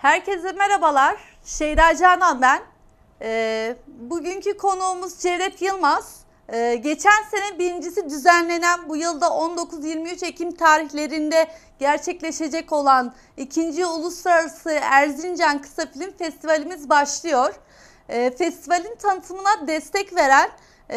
Herkese merhabalar. Şeyda Canan ben. Ee, bugünkü konuğumuz Cevdet Yılmaz. Ee, geçen sene birincisi düzenlenen bu yılda 19-23 Ekim tarihlerinde gerçekleşecek olan ikinci Uluslararası Erzincan Kısa Film Festivalimiz başlıyor. Ee, festivalin tanıtımına destek veren, e,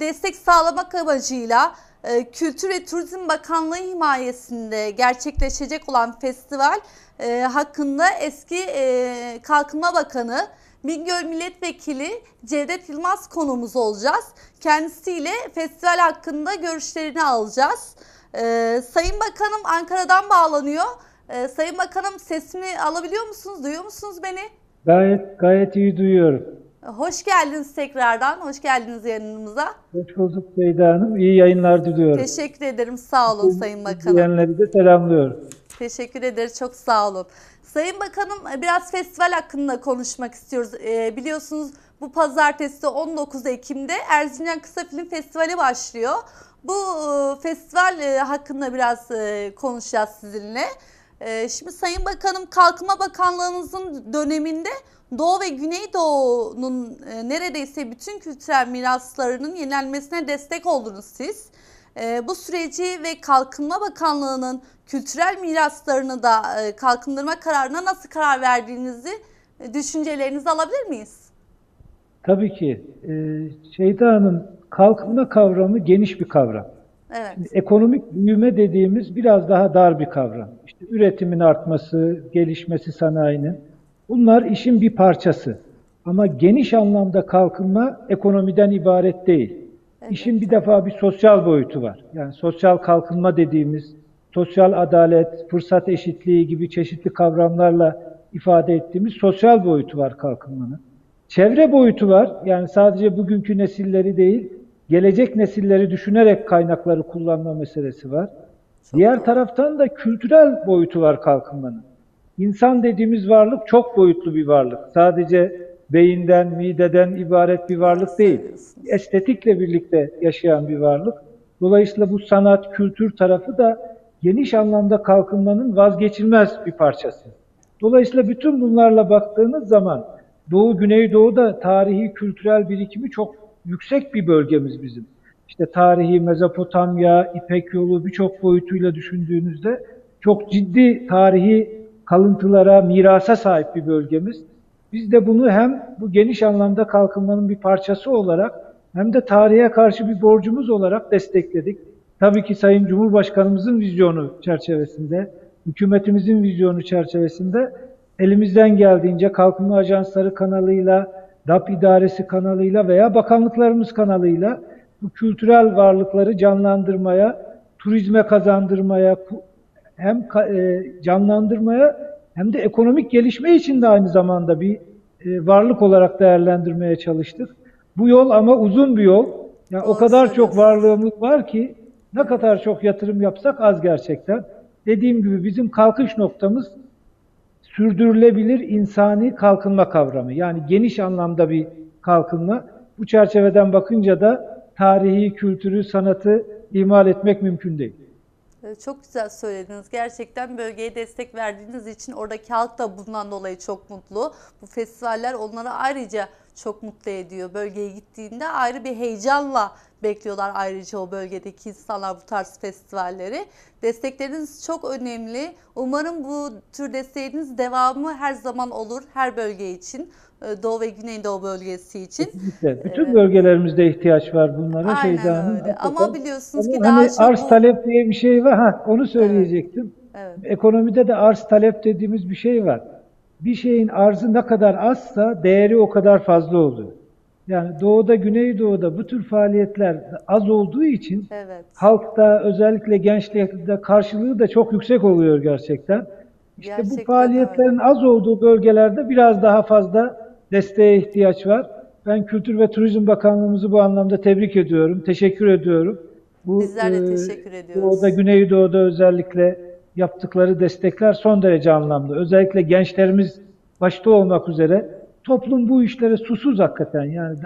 destek sağlamak amacıyla e, Kültür ve Turizm Bakanlığı himayesinde gerçekleşecek olan festival e, hakkında eski e, Kalkınma Bakanı Bingöl Milletvekili Cevdet Yılmaz konumuz olacağız. Kendisiyle festival hakkında görüşlerini alacağız. E, Sayın Bakanım Ankara'dan bağlanıyor. E, Sayın Bakanım sesimi alabiliyor musunuz? Duyuyor musunuz beni? Gayet gayet iyi duyuyorum. Hoş geldiniz tekrardan. Hoş geldiniz yanımıza. Hoş bulduk Seyda Hanım. İyi yayınlar diliyorum. Teşekkür ederim. Sağ olun Sayın Bakanım. Diyenleri de selamlıyorum. Teşekkür ederiz. Çok sağ olun. Sayın Bakanım biraz festival hakkında konuşmak istiyoruz. Ee, biliyorsunuz bu pazartesi 19 Ekim'de Erzincan Kısa Film Festivali başlıyor. Bu e, festival e, hakkında biraz e, konuşacağız sizinle. E, şimdi Sayın Bakanım Kalkınma Bakanlığınızın döneminde Doğu ve Güneydoğu'nun e, neredeyse bütün kültürel miraslarının yenilenmesine destek oldunuz siz. E, bu süreci ve Kalkınma Bakanlığı'nın kültürel miraslarını da e, kalkındırma kararına nasıl karar verdiğinizi e, düşüncelerinizi alabilir miyiz? Tabii ki. Ee, Şeyda Hanım, kalkınma kavramı geniş bir kavram. Evet. Şimdi ekonomik büyüme dediğimiz biraz daha dar bir kavram. İşte üretimin artması, gelişmesi sanayinin. Bunlar işin bir parçası. Ama geniş anlamda kalkınma ekonomiden ibaret değil. Evet. İşin bir defa bir sosyal boyutu var. Yani sosyal kalkınma dediğimiz, sosyal adalet, fırsat eşitliği gibi çeşitli kavramlarla ifade ettiğimiz sosyal boyutu var kalkınmanın. Çevre boyutu var. Yani sadece bugünkü nesilleri değil, gelecek nesilleri düşünerek kaynakları kullanma meselesi var. Diğer taraftan da kültürel boyutu var kalkınmanın. İnsan dediğimiz varlık çok boyutlu bir varlık. Sadece beyinden, mideden ibaret bir varlık değil. Estetikle birlikte yaşayan bir varlık. Dolayısıyla bu sanat, kültür tarafı da geniş anlamda kalkınmanın vazgeçilmez bir parçası. Dolayısıyla bütün bunlarla baktığınız zaman Doğu, Güneydoğu'da tarihi, kültürel birikimi çok yüksek bir bölgemiz bizim. İşte tarihi Mezopotamya, İpek yolu birçok boyutuyla düşündüğünüzde çok ciddi tarihi kalıntılara, mirasa sahip bir bölgemiz. Biz de bunu hem bu geniş anlamda kalkınmanın bir parçası olarak hem de tarihe karşı bir borcumuz olarak destekledik. Tabii ki Sayın Cumhurbaşkanımızın vizyonu çerçevesinde, hükümetimizin vizyonu çerçevesinde elimizden geldiğince kalkınma ajansları kanalıyla, DAP idaresi kanalıyla veya bakanlıklarımız kanalıyla bu kültürel varlıkları canlandırmaya, turizme kazandırmaya, hem e, canlandırmaya hem de ekonomik gelişme için de aynı zamanda bir e, varlık olarak değerlendirmeye çalıştık. Bu yol ama uzun bir yol. Yani o kadar çok varlığımız var ki ne kadar çok yatırım yapsak az gerçekten. Dediğim gibi bizim kalkış noktamız sürdürülebilir insani kalkınma kavramı. Yani geniş anlamda bir kalkınma. Bu çerçeveden bakınca da tarihi, kültürü, sanatı ihmal etmek mümkün değil. Çok güzel söylediniz. Gerçekten bölgeye destek verdiğiniz için oradaki halk da bundan dolayı çok mutlu. Bu festivaller onları ayrıca çok mutlu ediyor. Bölgeye gittiğinde ayrı bir heyecanla bekliyorlar ayrıca o bölgedeki insanlar bu tarz festivalleri. Destekleriniz çok önemli. Umarım bu tür desteğiniz devamı her zaman olur her bölge için. Doğu ve Güneydoğu bölgesi için. Kesinlikle. Bütün evet. bölgelerimizde ihtiyaç var bunlara. Aynen Şeyda öyle. Ama biliyorsunuz ki hani daha çok... Arz talep diye bir şey var. Ha, onu söyleyecektim. Evet. Evet. Ekonomide de arz talep dediğimiz bir şey var. Bir şeyin arzı ne kadar azsa değeri o kadar fazla oluyor. Yani doğuda, güneydoğuda bu tür faaliyetler az olduğu için Evet. halkta özellikle gençlikte karşılığı da çok yüksek oluyor gerçekten. İşte Gerçekten bu faaliyetlerin az olduğu bölgelerde biraz daha fazla desteğe ihtiyaç var. Ben Kültür ve Turizm Bakanlığımızı bu anlamda tebrik ediyorum, teşekkür ediyorum. Bu, Bizler de e, teşekkür ediyoruz. Doğuda, Güneydoğu'da özellikle yaptıkları destekler son derece anlamlı. Özellikle gençlerimiz başta olmak üzere toplum bu işlere susuz hakikaten. Yani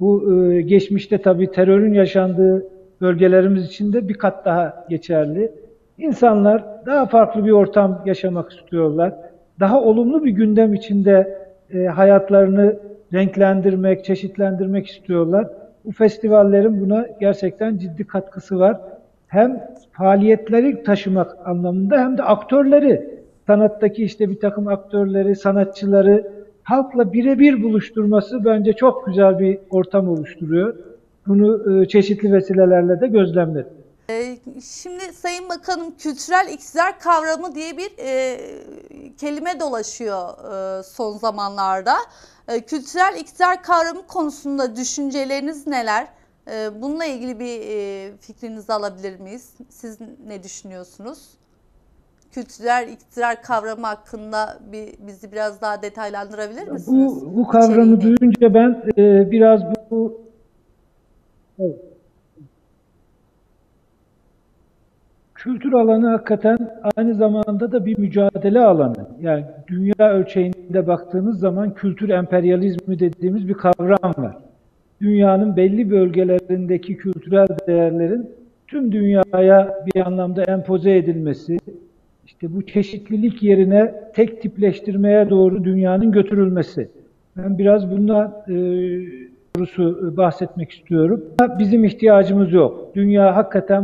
bu e, geçmişte tabii terörün yaşandığı bölgelerimiz için de bir kat daha geçerli. İnsanlar daha farklı bir ortam yaşamak istiyorlar. daha olumlu bir gündem içinde e, hayatlarını renklendirmek, çeşitlendirmek istiyorlar. Bu festivallerin buna gerçekten ciddi katkısı var. Hem faaliyetleri taşımak anlamında hem de aktörleri, sanattaki işte bir takım aktörleri, sanatçıları halkla birebir buluşturması bence çok güzel bir ortam oluşturuyor. Bunu e, çeşitli vesilelerle de gözlemledim. Ee, Şimdi Sayın Bakanım kültürel iktidar kavramı diye bir e, kelime dolaşıyor e, son zamanlarda. E, kültürel iktidar kavramı konusunda düşünceleriniz neler? E, bununla ilgili bir e, fikrinizi alabilir miyiz? Siz ne düşünüyorsunuz? Kültürel iktidar kavramı hakkında bir, bizi biraz daha detaylandırabilir misiniz? Bu, bu kavramı İçeriğini. duyunca ben e, biraz bu evet. Kültür alanı hakikaten aynı zamanda da bir mücadele alanı. Yani dünya ölçeğinde baktığınız zaman kültür emperyalizmi dediğimiz bir kavram var. Dünyanın belli bölgelerindeki kültürel değerlerin tüm dünyaya bir anlamda empoze edilmesi, işte bu çeşitlilik yerine tek tipleştirmeye doğru dünyanın götürülmesi. Ben biraz bundan e, doğrusu bahsetmek istiyorum. Bizim ihtiyacımız yok. Dünya hakikaten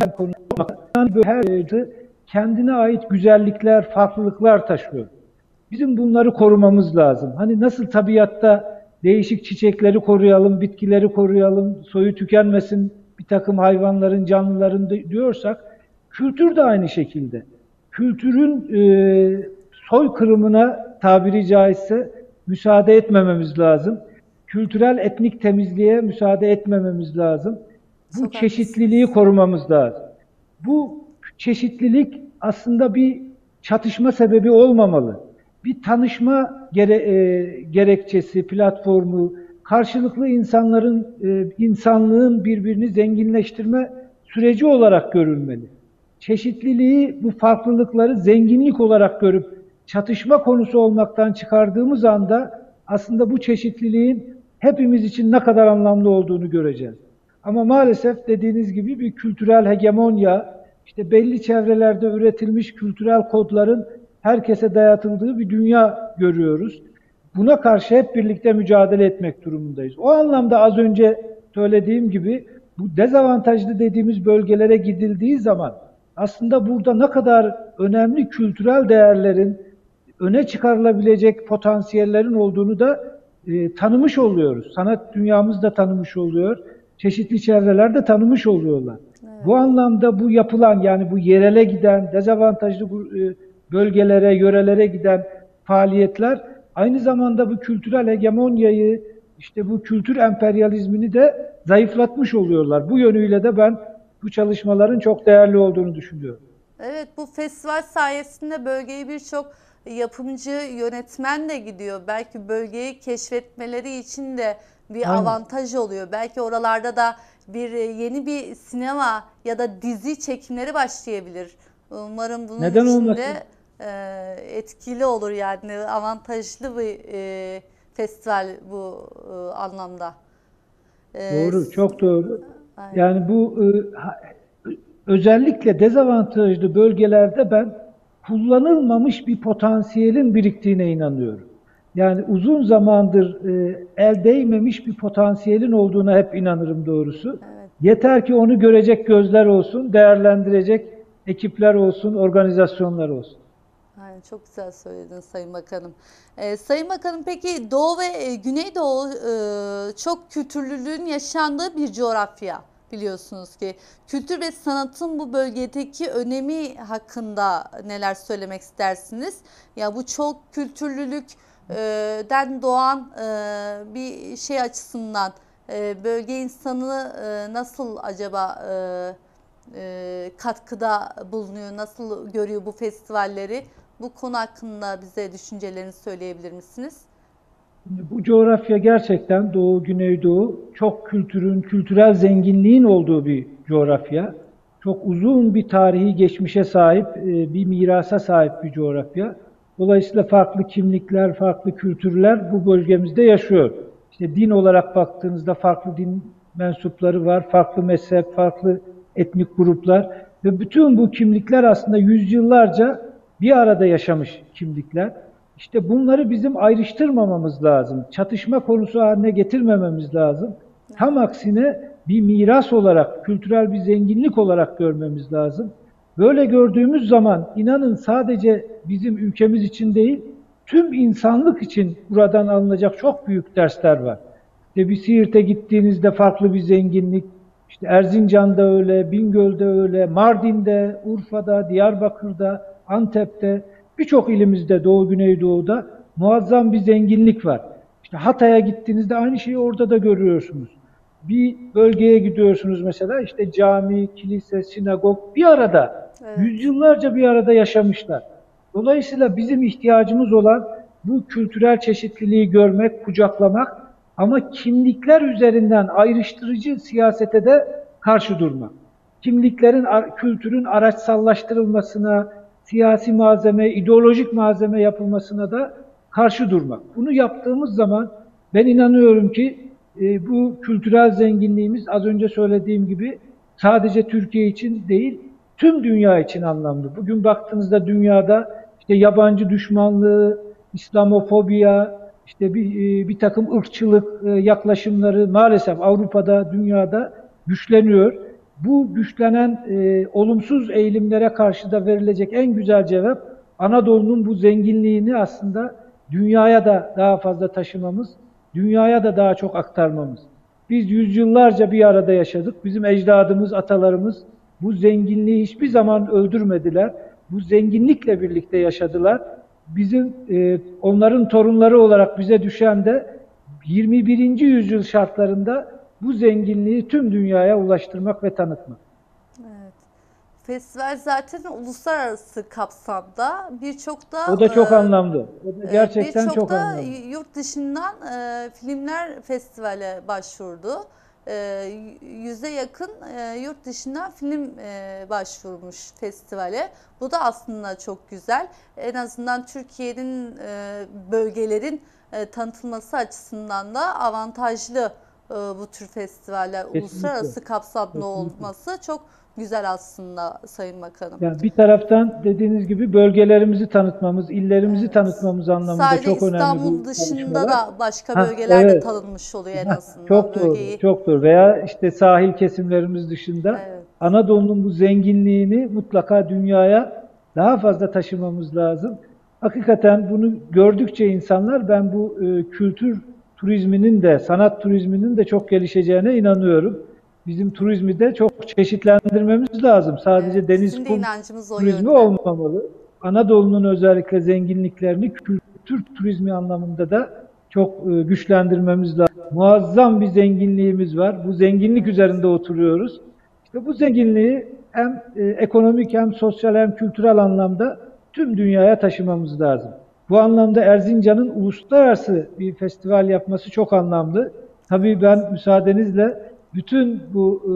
böyle her kendine ait güzellikler, farklılıklar taşıyor. Bizim bunları korumamız lazım. Hani nasıl tabiatta değişik çiçekleri koruyalım, bitkileri koruyalım, soyu tükenmesin bir takım hayvanların, canlıların di- diyorsak, kültür de aynı şekilde. Kültürün e, soykırımına tabiri caizse müsaade etmememiz lazım. Kültürel etnik temizliğe müsaade etmememiz lazım. Bu Çok çeşitliliği korumamız lazım. Bu çeşitlilik aslında bir çatışma sebebi olmamalı. Bir tanışma gere, e, gerekçesi, platformu, karşılıklı insanların, e, insanlığın birbirini zenginleştirme süreci olarak görülmeli. Çeşitliliği, bu farklılıkları zenginlik olarak görüp çatışma konusu olmaktan çıkardığımız anda aslında bu çeşitliliğin hepimiz için ne kadar anlamlı olduğunu göreceğiz. Ama maalesef dediğiniz gibi bir kültürel hegemonya, işte belli çevrelerde üretilmiş kültürel kodların herkese dayatıldığı bir dünya görüyoruz. Buna karşı hep birlikte mücadele etmek durumundayız. O anlamda az önce söylediğim gibi bu dezavantajlı dediğimiz bölgelere gidildiği zaman aslında burada ne kadar önemli kültürel değerlerin öne çıkarılabilecek potansiyellerin olduğunu da e, tanımış oluyoruz. Sanat dünyamız da tanımış oluyor. Çeşitli çevreler de tanımış oluyorlar. Bu anlamda bu yapılan yani bu yerele giden, dezavantajlı e, bölgelere, yörelere giden faaliyetler aynı zamanda bu kültürel hegemonyayı, işte bu kültür emperyalizmini de zayıflatmış oluyorlar. Bu yönüyle de ben bu çalışmaların çok değerli olduğunu düşünüyorum. Evet bu festival sayesinde bölgeye birçok yapımcı, yönetmen de gidiyor. Belki bölgeyi keşfetmeleri için de bir Aynen. avantaj oluyor. Belki oralarda da bir e, yeni bir sinema ya da dizi çekimleri başlayabilir. Umarım bunun Neden için olmasın? de e, etkili olur yani avantajlı bir e, festival bu e, anlamda. E, Doğru, çok doğru. Aynen. Yani bu e, özellikle dezavantajlı bölgelerde ben kullanılmamış bir potansiyelin biriktiğine inanıyorum. Yani uzun zamandır e, el değmemiş bir potansiyelin olduğuna hep inanırım doğrusu. Evet. Yeter ki onu görecek gözler olsun, değerlendirecek ekipler olsun, organizasyonlar olsun. Aynen, çok güzel söyledin Sayın Bakanım. Ee, Sayın Bakanım peki Doğu ve e, Güneydoğu e, çok kültürlülüğün yaşandığı bir coğrafya biliyorsunuz ki. Kültür ve sanatın bu bölgedeki önemi hakkında neler söylemek istersiniz? Ya bu çok kültürlülükten doğan e, bir şey açısından e, bölge insanı e, nasıl acaba e, e, katkıda bulunuyor, nasıl görüyor bu festivalleri? Bu konu hakkında bize düşüncelerinizi söyleyebilir misiniz? Bu coğrafya gerçekten Doğu, Güneydoğu çok kültürün, kültürel zenginliğin olduğu bir coğrafya. Çok uzun bir tarihi geçmişe sahip, e, bir mirasa sahip bir coğrafya. Dolayısıyla farklı kimlikler, farklı kültürler bu bölgemizde yaşıyor. İşte din olarak baktığınızda farklı din mensupları var, farklı mezhep, farklı etnik gruplar ve bütün bu kimlikler aslında yüzyıllarca bir arada yaşamış kimlikler. İşte bunları bizim ayrıştırmamamız lazım. Çatışma konusu haline getirmememiz lazım. Tam aksine bir miras olarak, kültürel bir zenginlik olarak görmemiz lazım. Böyle gördüğümüz zaman inanın sadece bizim ülkemiz için değil, tüm insanlık için buradan alınacak çok büyük dersler var. İşte bir Siirt'e gittiğinizde farklı bir zenginlik, işte Erzincan'da öyle, Bingöl'de öyle, Mardin'de, Urfa'da, Diyarbakır'da, Antep'te, birçok ilimizde Doğu Güneydoğu'da muazzam bir zenginlik var. İşte Hatay'a gittiğinizde aynı şeyi orada da görüyorsunuz. Bir bölgeye gidiyorsunuz mesela işte cami, kilise, sinagog bir arada. Evet. Yüzyıllarca bir arada yaşamışlar. Dolayısıyla bizim ihtiyacımız olan bu kültürel çeşitliliği görmek, kucaklamak ama kimlikler üzerinden ayrıştırıcı siyasete de karşı durmak. Kimliklerin, kültürün araçsallaştırılmasına, siyasi malzeme, ideolojik malzeme yapılmasına da karşı durmak. Bunu yaptığımız zaman ben inanıyorum ki e, bu kültürel zenginliğimiz az önce söylediğim gibi sadece Türkiye için değil, tüm dünya için anlamlı. Bugün baktığınızda dünyada işte yabancı düşmanlığı, İslamofobiya, işte bir, e, bir takım ırkçılık e, yaklaşımları maalesef Avrupa'da, dünyada güçleniyor. Bu güçlenen e, olumsuz eğilimlere karşı da verilecek en güzel cevap Anadolu'nun bu zenginliğini aslında dünyaya da daha fazla taşımamız, dünyaya da daha çok aktarmamız. Biz yüzyıllarca bir arada yaşadık. Bizim ecdadımız, atalarımız bu zenginliği hiçbir zaman öldürmediler. Bu zenginlikle birlikte yaşadılar. Bizim e, onların torunları olarak bize düşen de 21. yüzyıl şartlarında bu zenginliği tüm dünyaya ulaştırmak ve tanıtmak. Evet. Festival zaten uluslararası kapsamda birçok da O da çok e, anlamlı. O da gerçekten birçok çok da anlamlı. yurt dışından e, filmler festivale başvurdu. E, yüze yakın e, yurt dışından film e, başvurmuş festivale. Bu da aslında çok güzel. En azından Türkiye'nin e, bölgelerin e, tanıtılması açısından da avantajlı bu tür festivaller. Kesinlikle. Uluslararası kapsamlı Kesinlikle. olması çok güzel aslında Sayın Bakanım. Yani bir taraftan dediğiniz gibi bölgelerimizi tanıtmamız, illerimizi Evet. tanıtmamız anlamında Sadece çok önemli İstanbul bu dışında da başka Ha, bölgelerde evet. tanınmış oluyor en azından Çok doğru, bölgeyi. çok doğru. Veya işte sahil kesimlerimiz dışında Evet. Anadolu'nun bu zenginliğini mutlaka dünyaya daha fazla taşımamız lazım. Hakikaten bunu gördükçe insanlar ben bu e, kültür turizminin de sanat turizminin de çok gelişeceğine inanıyorum. Bizim turizmi de çok çeşitlendirmemiz lazım. Sadece Evet, deniz kum turizmi yönde. olmamalı. Anadolu'nun özellikle zenginliklerini kültür turizmi anlamında da çok e, güçlendirmemiz lazım. Muazzam bir zenginliğimiz var. Bu zenginlik üzerinde oturuyoruz. İşte bu zenginliği hem e, ekonomik hem sosyal hem kültürel anlamda tüm dünyaya taşımamız lazım. Bu anlamda Erzincan'ın uluslararası bir festival yapması çok anlamlı. Tabii ben müsaadenizle bütün bu e,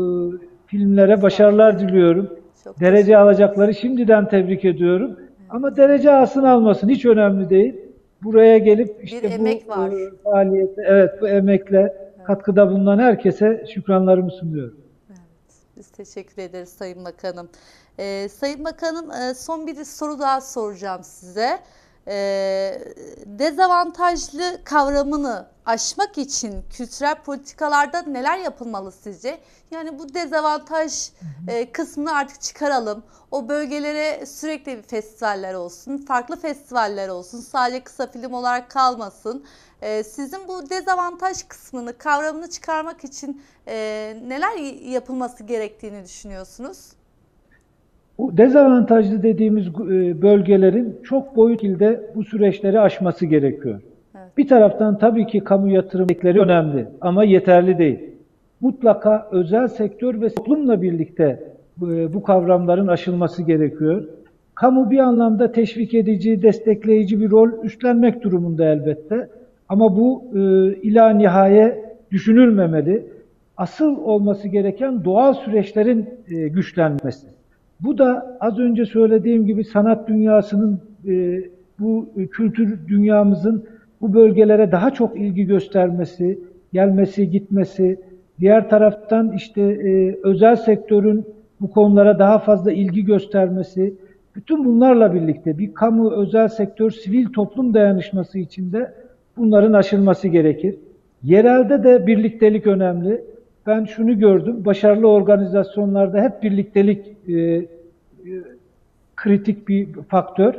filmlere başarılar diliyorum. Çok Derece alacakları şimdiden tebrik ediyorum. Ama derece alsın almasın hiç önemli değil. Buraya gelip işte emek bu var. e, faaliyete, evet bu emekle katkıda bulunan herkese şükranlarımı sunuyorum. Biz teşekkür ederiz Sayın Bakanım. Ee, Sayın Bakanım e, son bir soru daha soracağım size. Ee, dezavantajlı kavramını aşmak için kültürel politikalarda neler yapılmalı sizce? Yani bu dezavantaj e, kısmını artık çıkaralım. O bölgelere sürekli festivaller olsun, farklı festivaller olsun, sadece kısa film olarak kalmasın. Ee, sizin bu dezavantaj kısmını, kavramını çıkarmak için e, neler yapılması gerektiğini düşünüyorsunuz? Bu dezavantajlı dediğimiz e, bölgelerin çok boyutlu bu süreçleri aşması gerekiyor. Evet. Bir taraftan tabii ki kamu yatırımları önemli ama yeterli değil. Mutlaka özel sektör ve toplumla birlikte e, bu kavramların aşılması gerekiyor. Kamu bir anlamda teşvik edici, destekleyici bir rol üstlenmek durumunda elbette. Ama bu e, ila nihaye düşünülmemeli. Asıl olması gereken doğal süreçlerin güçlenmesi. Bu da az önce söylediğim gibi sanat dünyasının, e, bu kültür dünyamızın bu bölgelere daha çok ilgi göstermesi, gelmesi, gitmesi, diğer taraftan işte e, özel sektörün bu konulara daha fazla ilgi göstermesi Bütün bunlarla birlikte bir kamu, özel sektör, sivil toplum dayanışması içinde bunların aşılması gerekir. Yerelde de birliktelik önemli. Ben şunu gördüm, başarılı organizasyonlarda hep birliktelik e, e, kritik bir faktör.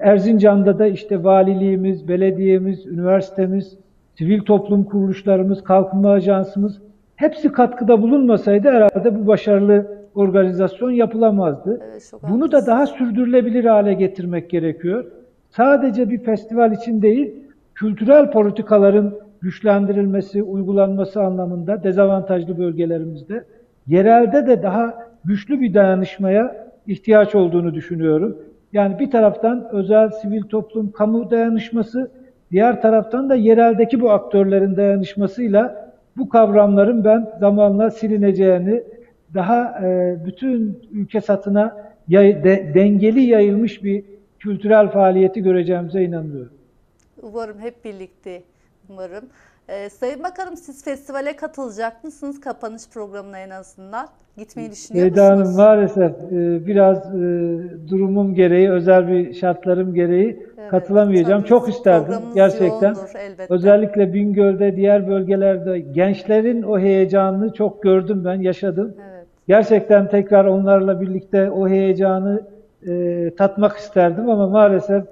Erzincan'da da işte valiliğimiz, belediyemiz, üniversitemiz, sivil toplum kuruluşlarımız, kalkınma ajansımız hepsi katkıda bulunmasaydı herhalde bu başarılı organizasyon yapılamazdı. Evet, Bunu da daha sürdürülebilir hale getirmek gerekiyor. Sadece bir festival için değil, kültürel politikaların güçlendirilmesi, uygulanması anlamında dezavantajlı bölgelerimizde yerelde de daha güçlü bir dayanışmaya ihtiyaç olduğunu düşünüyorum. Yani bir taraftan özel sivil toplum, kamu dayanışması, diğer taraftan da yereldeki bu aktörlerin dayanışmasıyla bu kavramların ben zamanla silineceğini, daha e, bütün ülke satına dengeli yayılmış bir kültürel faaliyeti göreceğimize inanıyorum. Umarım hep birlikte umarım. Ee, Sayın Bakanım siz festivale katılacak mısınız? Kapanış programına en azından. Gitmeyi düşünüyor Eda Hanım musunuz? maalesef e, biraz e, durumum gereği, özel bir şartlarım gereği Evet, katılamayacağım. tabii. Çok isterdim gerçekten. yoğundur elbette. Özellikle Bingöl'de, diğer bölgelerde gençlerin o heyecanını çok gördüm ben, yaşadım. Evet. Gerçekten tekrar onlarla birlikte o heyecanı e, tatmak isterdim ama maalesef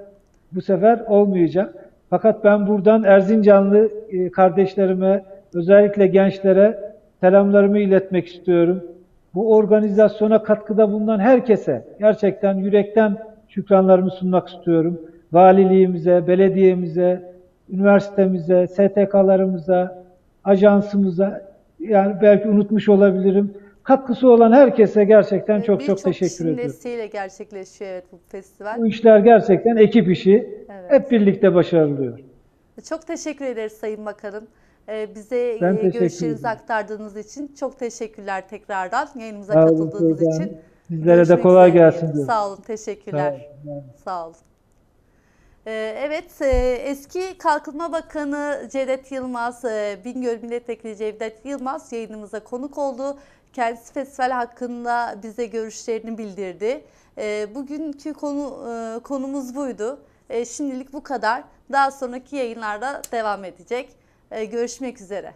bu sefer olmayacak. Fakat ben buradan Erzincanlı e, kardeşlerime, özellikle gençlere selamlarımı iletmek istiyorum. Bu organizasyona katkıda bulunan herkese gerçekten yürekten şükranlarımı sunmak istiyorum. Valiliğimize, belediyemize, üniversitemize, STK'larımıza, ajansımıza, yani belki unutmuş olabilirim. Katkısı olan herkese gerçekten çok çok birçok teşekkür ediyorum. desteğiyle gerçekleşiyor evet bu festival. Bu işler gerçekten ekip işi. Evet. Hep birlikte başarılıyor. Çok teşekkür ederiz Sayın Bakanım. Ee, bize Ben e, görüşlerinizi aktardığınız için çok teşekkürler tekrardan yayınımıza Sağ katıldığınız için. Sizlere de Görüşmek kolay üzere gelsin diyorum. Sağ olun, teşekkürler. Sağ olun. Sağ olun. Ee, Evet, e, eski Kalkınma Bakanı Cevdet Yılmaz, e, Bingöl Milletvekili Cevdet Yılmaz yayınımıza konuk oldu. Kendisi festival hakkında bize görüşlerini bildirdi. E, Bugünkü konu e, konumuz buydu. Şimdilik bu kadar. Daha sonraki yayınlarda devam edecek. Görüşmek üzere.